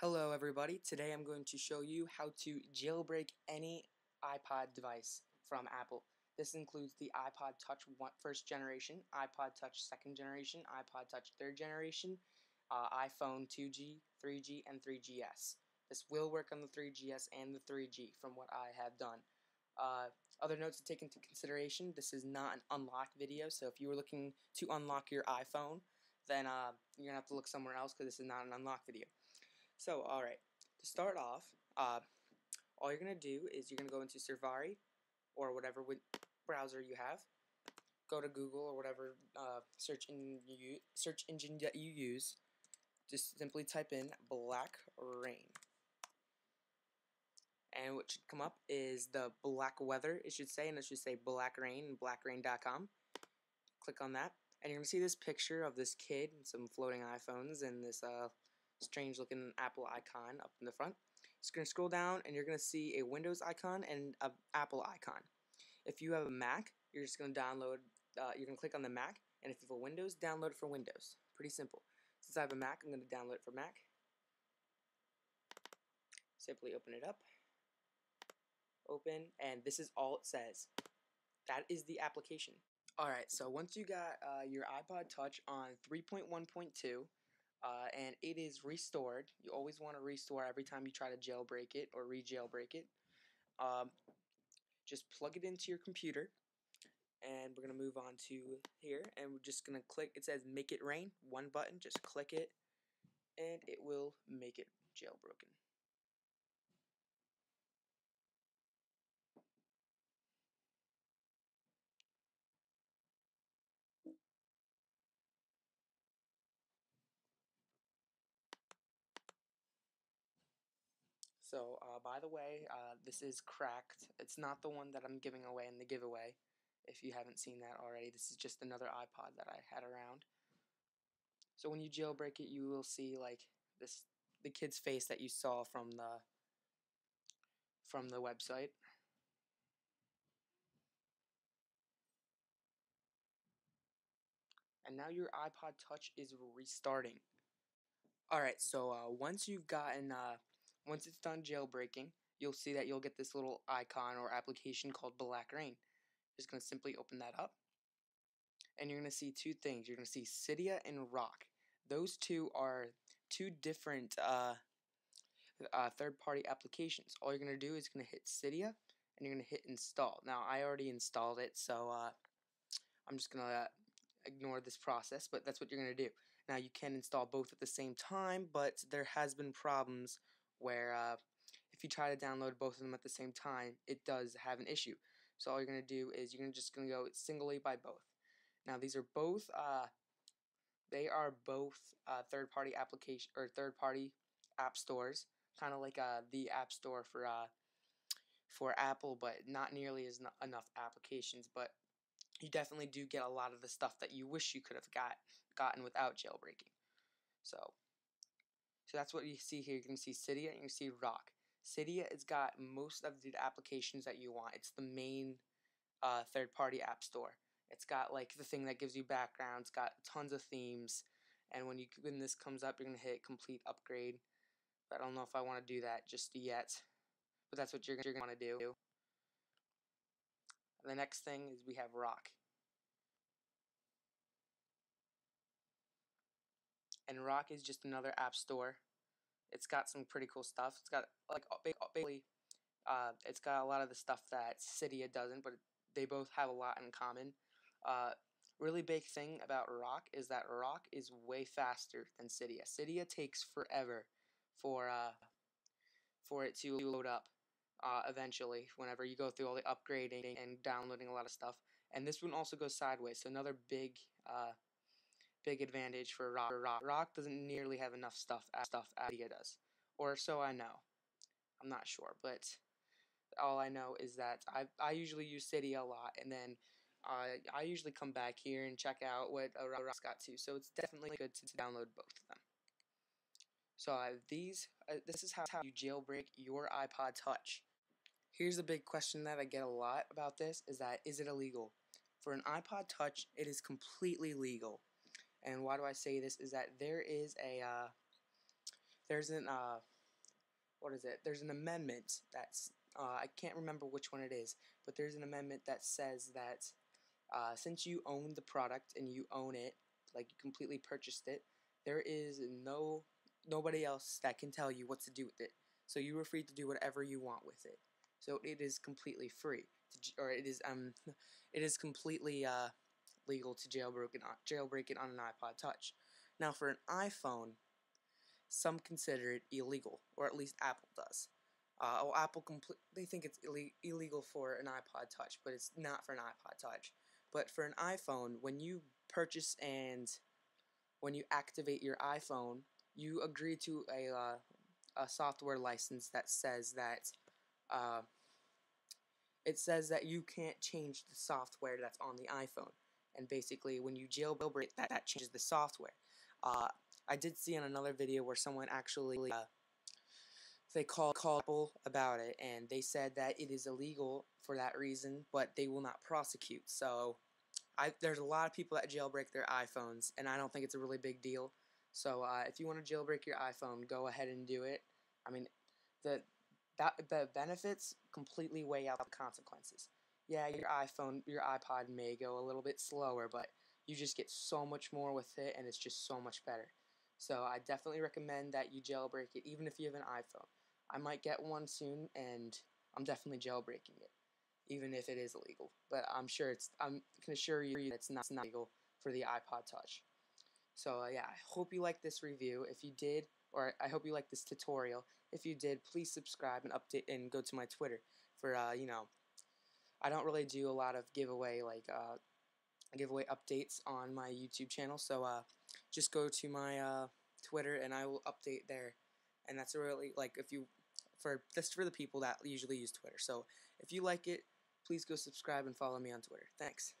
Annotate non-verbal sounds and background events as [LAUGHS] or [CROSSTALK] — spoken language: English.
Hello everybody, today I'm going to show you how to jailbreak any iPod device from Apple. This includes the iPod Touch first generation, iPod Touch second generation, iPod Touch third generation, uh, iPhone 2G, 3G, and 3GS. This will work on the 3GS and the 3G from what I have done. Uh, other notes to take into consideration, this is not an unlock video, so if you were looking to unlock your iPhone, then uh, you're going to have to look somewhere else because this is not an unlock video. So, alright, to start off, uh, all you're going to do is you're going to go into Safari, or whatever browser you have, go to Google or whatever uh, search, engine you, search engine that you use, just simply type in Black Rain. And what should come up is the black weather, it should say, and it should say Black Rain, blackra1n.com. Click on that, and you're going to see this picture of this kid and some floating iPhones and this uh, strange looking Apple icon up in the front. It's going to scroll down and you're going to see a Windows icon and an Apple icon. If you have a Mac, you're just going to download, uh, you're going to click on the Mac, and if you have a Windows, download it for Windows. Pretty simple. Since I have a Mac, I'm going to download it for Mac. Simply open it up. Open, and this is all it says. That is the application. Alright, so once you got uh, your iPod Touch on 3.1.2, uh, and it is restored. You always want to restore every time you try to jailbreak it or re-jailbreak it. Um, just plug it into your computer, and we're gonna move on to here, and we're just gonna click. It says "Make it rain." One button. Just click it, and it will make it jailbroken. So, uh, by the way, uh, this is cracked. It's not the one that I'm giving away in the giveaway. If you haven't seen that already, this is just another iPod that I had around. So when you jailbreak it, you will see like this the kid's face that you saw from the from the website. And now your iPod Touch is restarting. Alright, so uh, once you've gotten uh, once it's done jailbreaking, you'll see that you'll get this little icon or application called blackra1n. Just going to simply open that up. And you're going to see two things. You're going to see Cydia and Rock. Those two are two different uh, uh, third-party applications. All you're going to do is going to hit Cydia and you're going to hit install. Now, I already installed it, so uh, I'm just going to uh, ignore this process, but that's what you're going to do. Now, you can install both at the same time, but there has been problems where uh, if you try to download both of them at the same time, it does have an issue. So all you're going to do is you're just going to go singly by both. Now these are both uh, they are both uh, third-party application or third-party app stores, kind of like uh, the App Store for uh, for Apple, but not nearly as enough applications. But you definitely do get a lot of the stuff that you wish you could have got gotten without jailbreaking. So so that's what you see here. You can see Cydia and you see Rock. Cydia has got most of the applications that you want. It's the main uh, third-party app store. It's got like the thing that gives you backgrounds. Got tons of themes. And when you when this comes up, you're gonna hit complete upgrade. But I don't know if I want to do that just yet. But that's what you're, you're gonna want to do. The next thing is we have Rock. And Rock is just another app store. It's got some pretty cool stuff. It's got like basically, uh, it's got a lot of the stuff that Cydia doesn't, but they both have a lot in common. Uh, really big thing about Rock is that Rock is way faster than Cydia. Cydia takes forever for uh, for it to load up. Uh, eventually, whenever you go through all the upgrading and downloading a lot of stuff, and this one also goes sideways. So another big uh, big advantage for Rock. Rock. Rock doesn't nearly have enough stuff as stuff as Cydia does, or so I know. I'm not sure, but all I know is that I I usually use Cydia a lot, and then uh, I usually come back here and check out what Rock's got to. So it's definitely good to, download both of them. So uh, these uh, this is how, how you jailbreak your iPod Touch. Here's a big question that I get a lot about this: is that is it illegal? For an iPod Touch, it is completely legal. And why do I say this? Is that there is a uh, there's an uh, what is it? There's an amendment that's uh, I can't remember which one it is, but there's an amendment that says that uh, since you own the product and you own it, like you completely purchased it, there is no nobody else that can tell you what to do with it. So you are free to do whatever you want with it. So it is completely free, to, or it is um, [LAUGHS] it is completely uh, legal to jailbreak it on jailbreak it on an iPod Touch. Now for an iPhone, some consider it illegal, or at least Apple does. Uh, well, Apple compl- they think it's Ill- illegal for an iPod Touch, but it's not for an iPod Touch. But for an iPhone, when you purchase and when you activate your iPhone, you agree to a uh, a software license that says that uh, it says that you can't change the software that's on the iPhone. And basically, when you jailbreak that, that changes the software. Uh, I did see in another video where someone actually uh, they called called Apple about it, and they said that it is illegal for that reason, but they will not prosecute. So, I there's a lot of people that jailbreak their iPhones, and I don't think it's a really big deal. So, uh, if you want to jailbreak your iPhone, go ahead and do it. I mean, the that the benefits completely weigh out the consequences. Yeah, your iPhone, your iPod may go a little bit slower, but you just get so much more with it, and it's just so much better. So I definitely recommend that you jailbreak it, even if you have an iPhone. I might get one soon, and I'm definitely jailbreaking it, even if it is illegal. But I'm sure it's. I can assure you it's not, it's not legal for the iPod Touch. So uh, yeah, I hope you liked this review. If you did, or I hope you liked this tutorial. If you did, please subscribe and update and go to my Twitter for uh, you know. I don't really do a lot of giveaway like uh, giveaway updates on my YouTube channel, so uh, just go to my uh, Twitter and I will update there. And that's really like if you for that's for the people that usually use Twitter. So if you like it, please go subscribe and follow me on Twitter. Thanks.